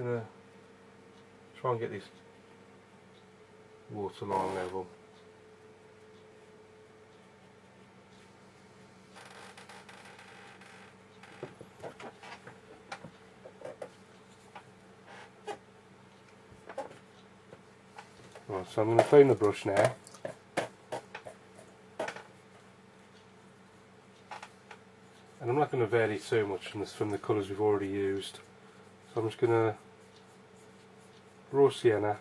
gonna try and get this water line level. Right, so I'm going to clean the brush now. And I'm not going to vary too much from, this, from the colours we've already used. So I'm just going to raw sienna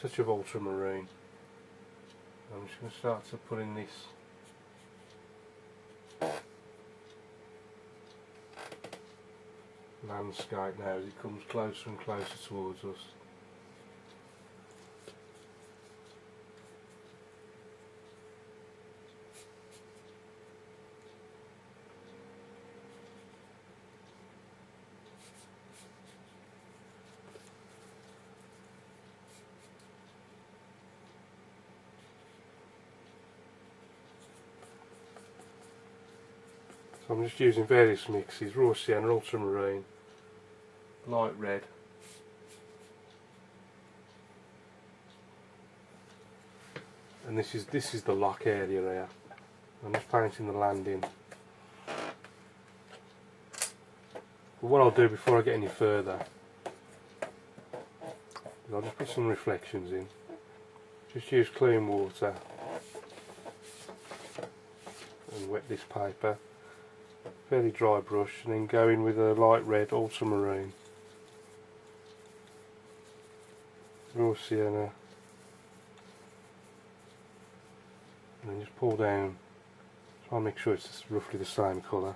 touch of ultramarine. I'm just going to start to put in this. Landscape now as it comes closer and closer towards us So I'm just using various mixes, raw sienna, ultramarine, light red. And this is this is the loch area here. I'm just painting the landing. But what I'll do before I get any further is I'll just put some reflections in. Just use clean water and wet this paper fairly dry brush and then go in with a light red ultramarine. Raw sienna. And then just pull down. Try and make sure it's roughly the same colour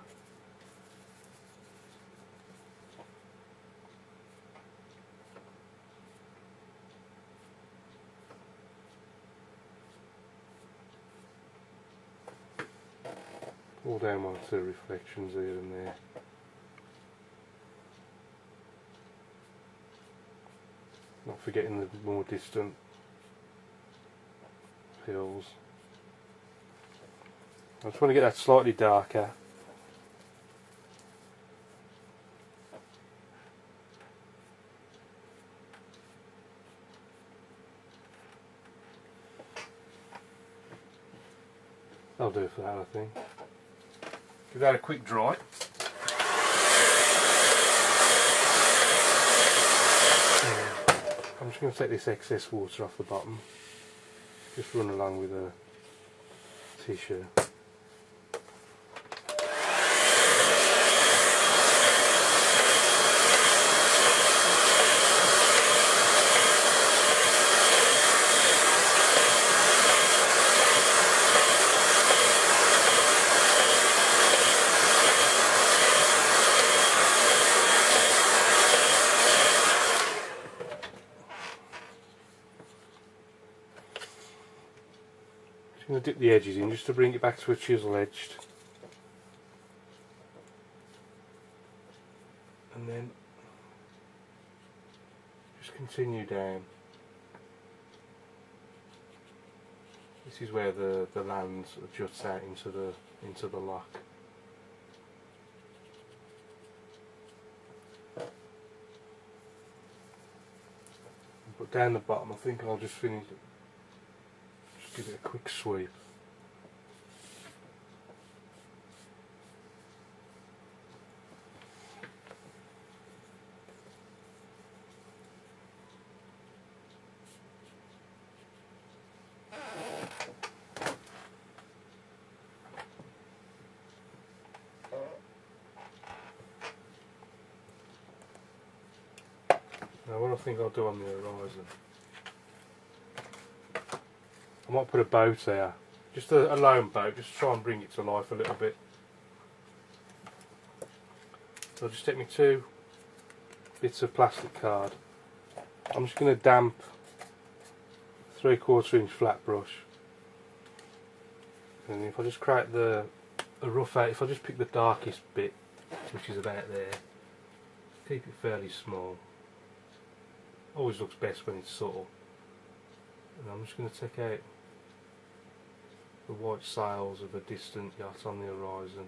Pull down one or two reflections here and there. Not forgetting the more distant hills. I just want to get that slightly darker. I'll do for that I think. Give that a quick dry. I'm just going to take this excess water off the bottom. Just run along with a t-shirt. Just going to dip the edges in just to bring it back to a chisel edged. And then just continue down. This is where the, the land juts out into the into the loch. But down the bottom I think I'll just finish give it a quick sweep. Now what I think I'll do on the horizon I might put a boat there. Just a, a lone boat, just try and bring it to life a little bit. So just take me two bits of plastic card. I'm just going to damp three quarter inch flat brush. And if I just create the a rough out, if I just pick the darkest bit, which is about there, keep it fairly small. Always looks best when it's subtle. And I'm just going to take out the white sails of a distant yacht on the horizon.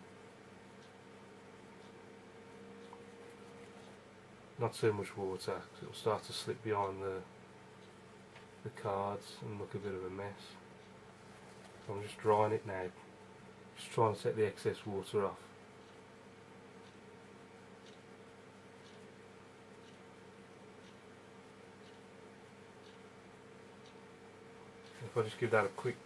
Not so much water, 'cause it'll start to slip behind the the cards and look a bit of a mess. I'm just drying it now, just trying to take the excess water off. If I just give that a quick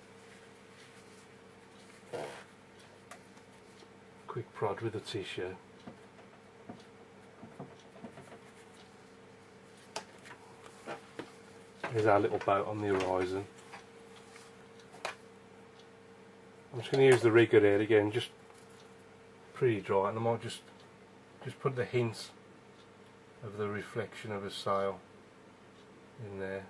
quick prod with a tissue. There's our little boat on the horizon. I'm just going to use the rigger here again, just pretty dry, and I might just just put the hints of the reflection of a sail in there.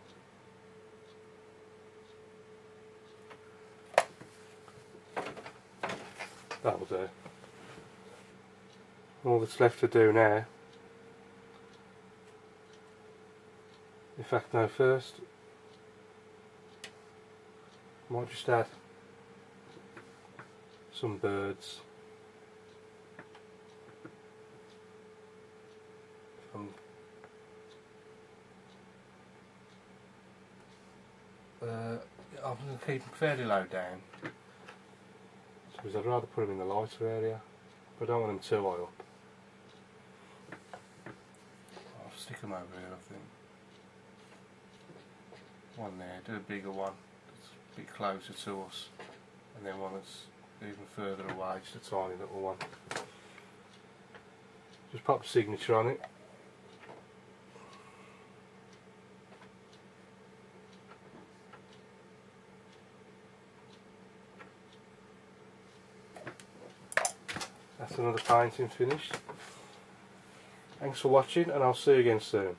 That'll do. All that's left to do now In fact, no, first, I might just add some birds. Uh, I'm going to keep them fairly low down because I'd rather put them in the lighter area, but I don't want them too high up. Them over here, I think one there, do a bigger one that's a bit closer to us and then one that's even further away, just a tiny little one. Just pop a signature on it. That's another painting finished. Thanks for watching and I'll see you again soon.